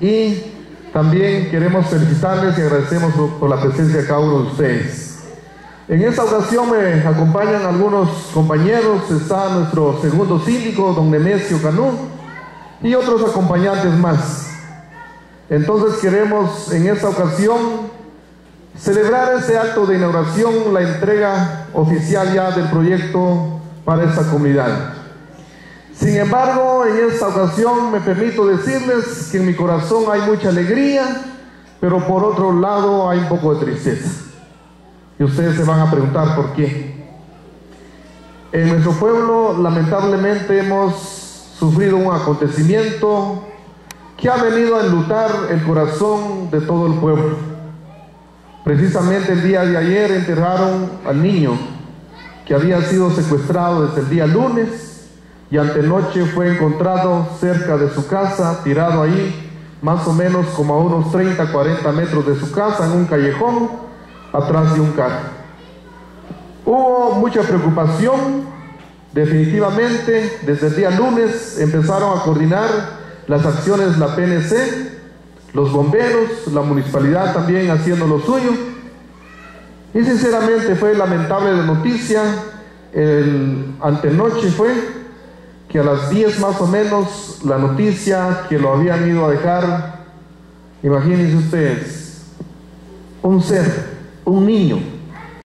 y también queremos felicitarles y agradecemos por la presencia de cada uno de ustedes. En esta ocasión me acompañan algunos compañeros, está nuestro segundo síndico, don Nemesio Canú, y otros acompañantes más. Entonces queremos en esta ocasión celebrar este acto de inauguración, la entrega oficial ya del proyecto para esta comunidad. Sin embargo, en esta ocasión me permito decirles que en mi corazón hay mucha alegría, pero por otro lado hay un poco de tristeza. Y ustedes se van a preguntar por qué. En nuestro pueblo lamentablemente hemos sufrido un acontecimiento que ha venido a enlutar el corazón de todo el pueblo. Precisamente el día de ayer enterraron al niño que había sido secuestrado desde el día lunes y antenoche fue encontrado cerca de su casa, tirado ahí, más o menos como a unos 30, 40 metros de su casa, en un callejón, atrás de un carro. Hubo mucha preocupación, definitivamente, desde el día lunes empezaron a coordinar las acciones la PNC, los bomberos, la municipalidad también haciendo lo suyo. Y sinceramente fue lamentable la noticia, el antenoche fue que a las 10 más o menos la noticia que lo habían ido a dejar, imagínense ustedes, un ser un niño